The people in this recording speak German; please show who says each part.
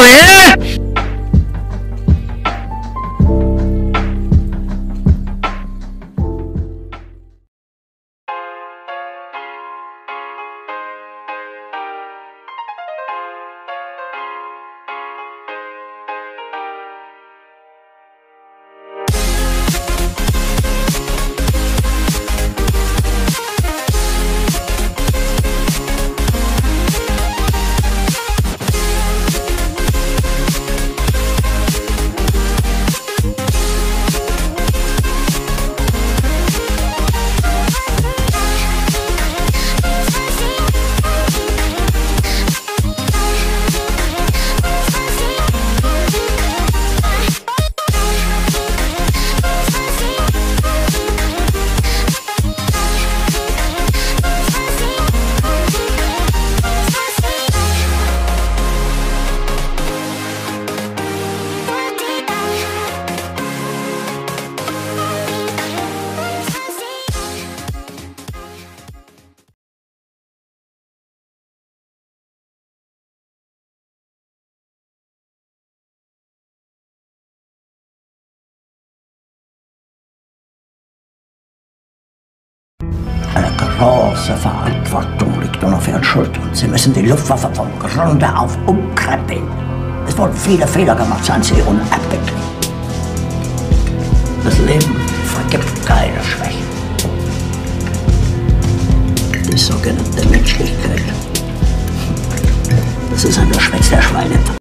Speaker 1: Yeah.
Speaker 2: Eine große Verantwortung liegt nun auf Ihren Schultern. Sie müssen die Luftwaffe von Grunde auf umkrempeln. Es wurden viele Fehler gemacht, seien Sie unerbittlich. Das Leben vergibt keine Schwäche. Die sogenannte Menschlichkeit. Das ist ein Geschwätz der Schweine.